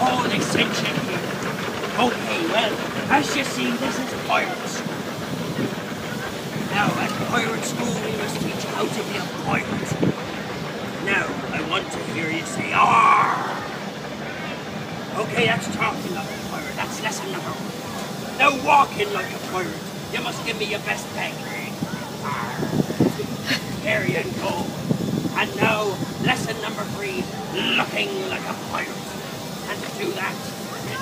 whole extension here. Okay, well, as you see, this is pirate school. Now, at pirate school, we must teach how to be a pirate. Now, I want to hear you say, "Ah!" Okay, that's talking like a pirate. That's lesson number one. Now, walking like a pirate. You must give me your best bang. There you go. And now, lesson number three, looking like a pirate. And to do that,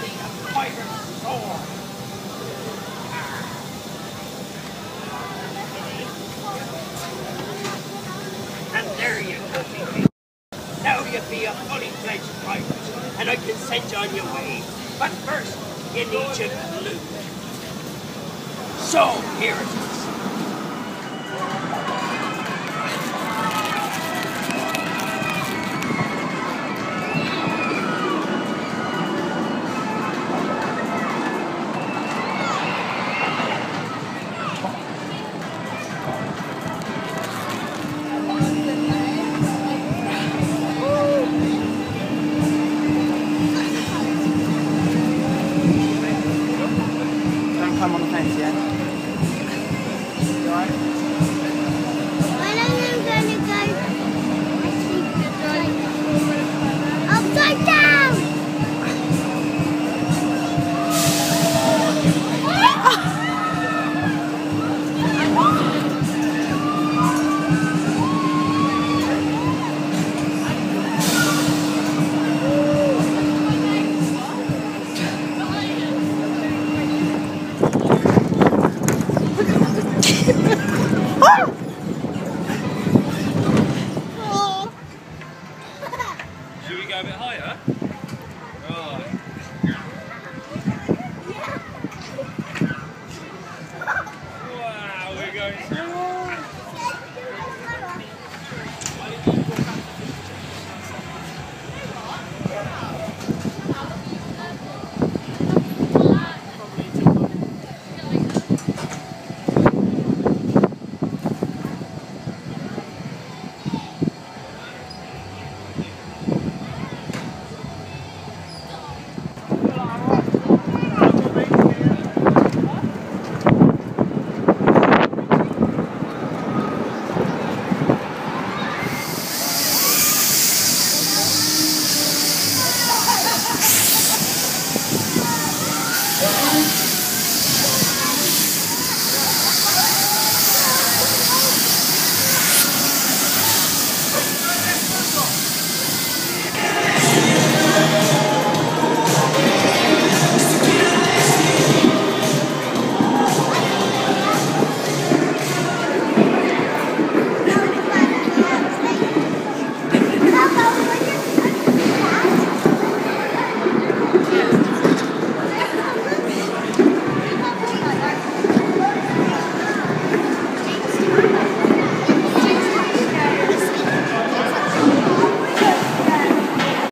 need a pirate sword. And there you go. Now you be a fully fledged pirate, and I can send you on your way. But first, you need your glue. So, here it is. Should we go a bit higher? Right. Wow, we're going so